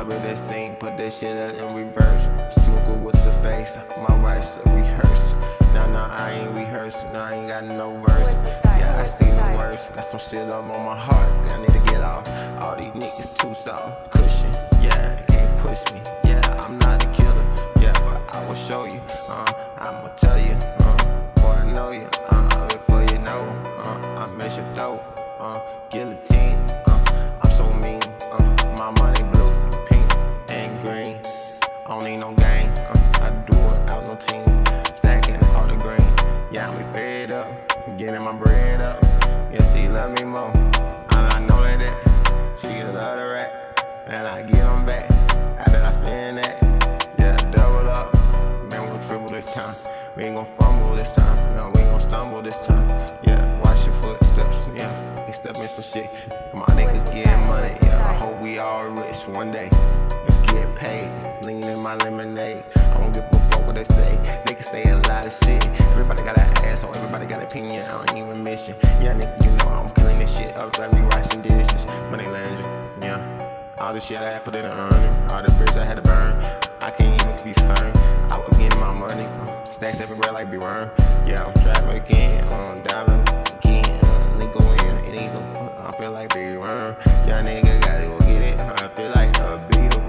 up in that scene, put that shit up in reverse. Smoke with the face, my rights are rehearsed. Nah, nah, I ain't rehearsed, nah, I ain't got no verse. Yeah, I see the worst, got some shit up on my heart, I need to get off. All these niggas too soft, cushion, yeah, can't push me. Yeah, I'm not a killer, yeah, but I will show you. Uh, I'ma tell you, uh, boy, I know you. Uh, before you know, uh, I miss your dope, uh, guillotine. Don't need no gang, uh, I do it out no team. Stacking all the green, yeah, I'm fed up, getting my bread up. Yeah, she love me more, I know that it. She love the rat, and I get them back. After I spend that, yeah, double up. Man, we'll triple this time. We ain't gon' fumble this time. No, we ain't gon' stumble this time. Yeah, watch your footsteps. Yeah, they step in some shit. My niggas getting money. Yeah, I hope we all rich one day. Let's get paid. you were. Yeah, nigga, you know I'm cleaning this shit up like we washing dishes. Money laundry, yeah. All the shit I had put in the urn, all the bricks I had to burn. I can't even be firm. I was getting my money, uh, stacks everywhere like be run. Yeah, I'm driving again, I'm diving again. Uh, Lingo in, it ain't uh, I feel like be run. Y'all nigga gotta go get it. I feel like a beetle.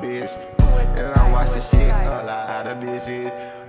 bitch. And I watch the shit, all like how the bitch is.